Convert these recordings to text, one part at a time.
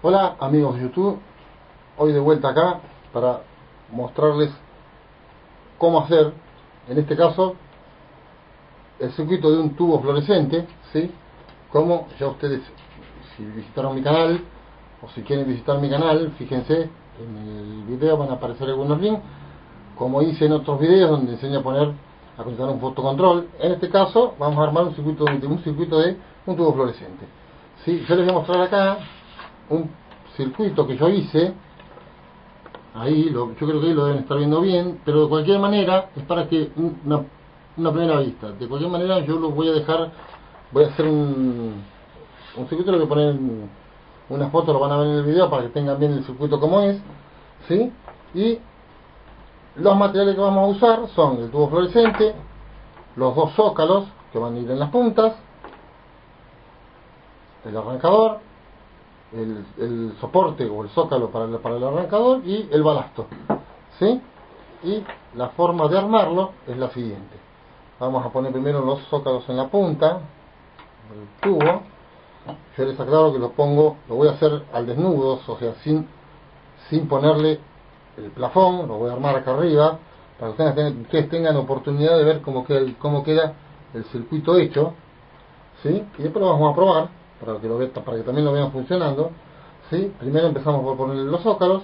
Hola amigos de YouTube, hoy de vuelta acá para mostrarles cómo hacer, en este caso, el circuito de un tubo fluorescente, ¿sí? Como ya ustedes, si visitaron mi canal o si quieren visitar mi canal, fíjense, en el video van a aparecer algunos links, como hice en otros videos donde enseño a poner, a conectar un fotocontrol. En este caso, vamos a armar un circuito de un circuito de un tubo fluorescente. ¿Sí? Yo les voy a mostrar acá un circuito que yo hice ahí, lo, yo creo que ahí lo deben estar viendo bien, pero de cualquier manera es para que una, primera vista, de cualquier manera yo lo voy a dejar, voy a hacer un, un circuito, lo voy a poner en unas fotos, lo van a ver en el video para que tengan bien el circuito como es, ¿sí? Y los materiales que vamos a usar son el tubo fluorescente, los dos zócalos que van a ir en las puntas, el arrancador, el, el, soporte o el zócalo para el, el arrancador y el balasto. ¿Sí? Y la forma de armarlo es la siguiente. Vamos a poner primero los zócalos en la punta del tubo. Yo les aclaro que lo pongo, lo voy a hacer al desnudo, o sea, sin, sin ponerle el plafón, lo voy a armar acá arriba, para que ustedes, ustedes tengan oportunidad de ver cómo queda, el, cómo queda el circuito hecho. ¿Sí? Y después lo vamos a probar para que, lo vean, para que también lo vean funcionando. ¿sí? Primero empezamos por ponerle los zócalos.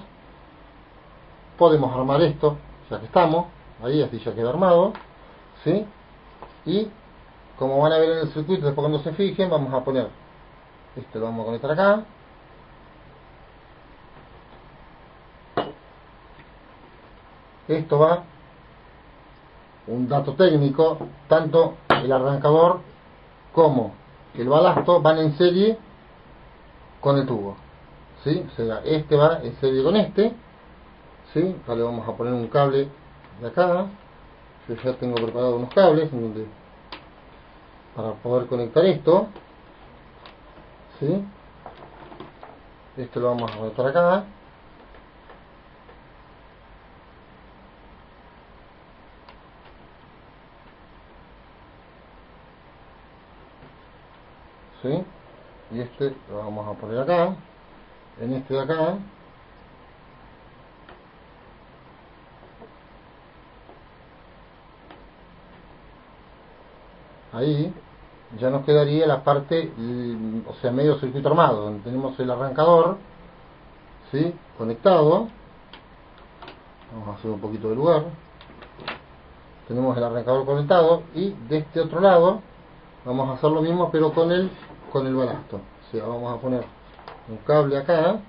Podemos armar esto, ya que estamos. Ahí así ya queda armado. ¿sí? Y como van a ver en el circuito, después cuando se fijen, vamos a poner este lo vamos a conectar acá. Esto va un dato técnico, tanto el arrancador como el balasto van en serie con el tubo. ¿sí? O sea, este va en serie con este. ¿sí? Acá le vamos a poner un cable de acá. Yo ya tengo preparado unos cables para poder conectar esto. ¿sí? Este lo vamos a conectar acá. ¿Sí? y este lo vamos a poner acá en este de acá ahí ya nos quedaría la parte o sea medio circuito armado donde tenemos el arrancador ¿sí? conectado vamos a hacer un poquito de lugar tenemos el arrancador conectado y de este otro lado vamos a hacer lo mismo pero con el con el balasto. O sea, vamos a poner un cable acá,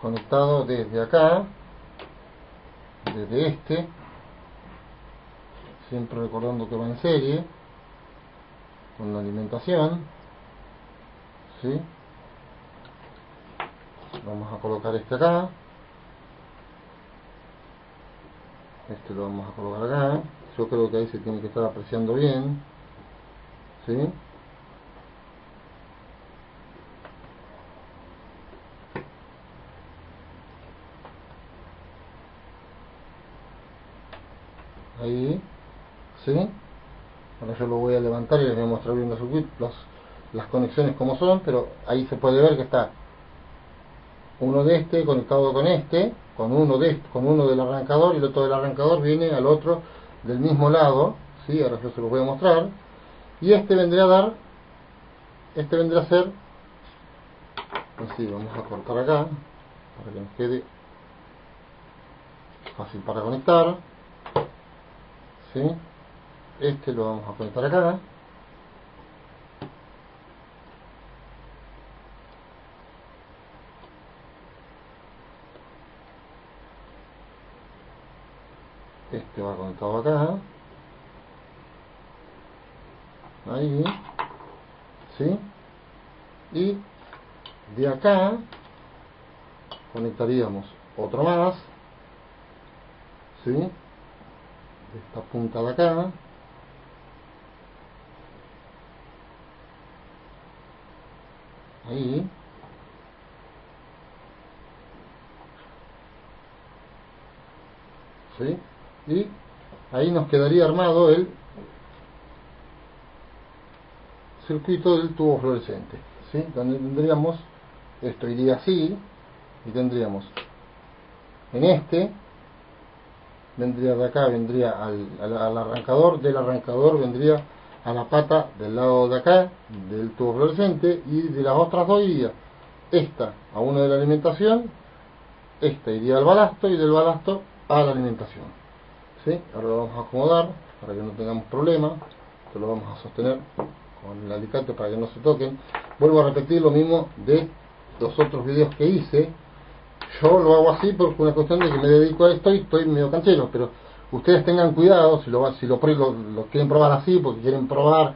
conectado desde acá, desde este, siempre recordando que va en serie, con la alimentación, ¿sí? Vamos a colocar este acá, este lo vamos a colocar acá, yo creo que ahí se tiene que estar apreciando bien, ¿sí? Ahí ¿sí? ahora yo lo voy a levantar y les voy a mostrar bien los, los, las conexiones como son pero ahí se puede ver que está uno de este conectado con este con uno de con uno del arrancador y el otro del arrancador viene al otro del mismo lado ¿sí? ahora yo se los voy a mostrar y este vendría a dar este vendría a ser así vamos a cortar acá para que nos quede fácil para conectar ¿sí? este lo vamos a conectar acá este va conectado acá ahí ¿sí? y de acá conectaríamos otro más ¿sí? Esta punta de acá ahí ¿sí? y ahí nos quedaría armado el circuito del tubo fluorescente ¿sí? donde tendríamos esto iría así y tendríamos en este vendría de acá vendría al, al, arrancador del arrancador vendría a la pata del lado de acá del tubo fluorescente y de las otras dos iría. Esta a uno de la alimentación esta iría al balasto y del balasto a la alimentación. ¿Sí? ahora lo vamos a acomodar para que no tengamos problemas esto lo vamos a sostener con el alicate para que no se toquen. Vuelvo a repetir lo mismo de los otros videos que hice yo lo hago así porque una cuestión de que me dedico a esto y estoy medio canchero pero ustedes tengan cuidado si lo si lo, lo, quieren probar así porque quieren probar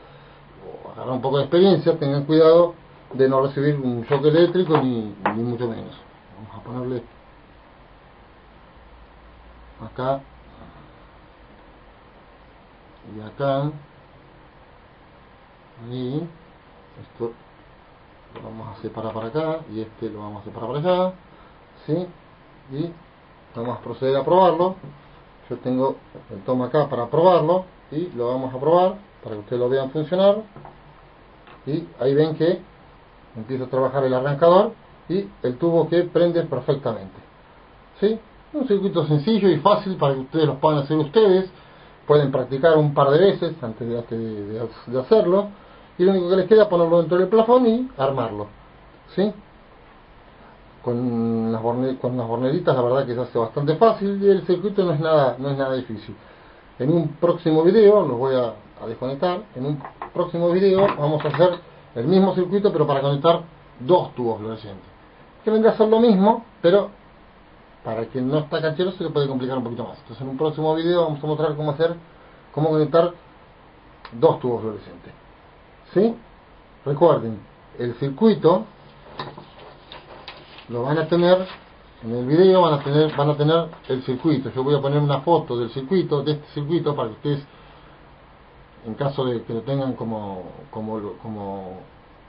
o agarrar un poco de experiencia tengan cuidado de no recibir un shock eléctrico ni, ni mucho menos. Vamos a ponerle acá y acá y esto lo vamos a separar para acá y este lo vamos a separar para allá ¿sí? y vamos a proceder a probarlo yo tengo el toma acá para probarlo y lo vamos a probar para que ustedes lo vean funcionar y ahí ven que empieza a trabajar el arrancador y el tubo que prende perfectamente ¿sí? un circuito sencillo y fácil para que ustedes lo puedan hacer ustedes pueden practicar un par de veces antes de, de hacerlo y lo único que les queda es ponerlo dentro del plafón y armarlo ¿sí? Con las, con las borneritas la verdad que se hace bastante fácil y el circuito no es nada no es nada difícil. En un próximo video los voy a, desconectar en un próximo video vamos a hacer el mismo circuito pero para conectar dos tubos fluorescentes que vendría a ser lo mismo pero para quien no está canchero se le puede complicar un poquito más. Entonces en un próximo video vamos a mostrar cómo hacer cómo conectar dos tubos fluorescentes. ¿Sí? Recuerden, el circuito lo van a tener en el video van a tener van a tener el circuito yo voy a poner una foto del circuito de este circuito para que ustedes en caso de que lo tengan como como como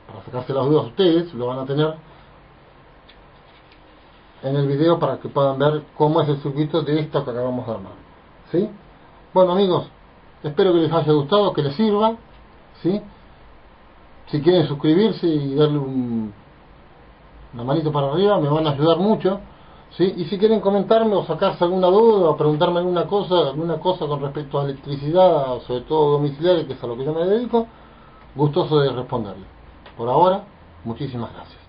para sacarse las dudas ustedes lo van a tener en el video para que puedan ver cómo es el circuito de esto que acabamos de armar ¿sí? bueno amigos espero que les haya gustado que les sirva ¿sí? si quieren suscribirse y darle un, una manito para arriba, me van a ayudar mucho. ¿sí? Y si quieren comentarme o sacarse alguna duda o preguntarme alguna cosa, alguna cosa con respecto a electricidad, sobre todo domiciliaria, que es a lo que yo me dedico, gustoso de responderle. Por ahora, muchísimas gracias.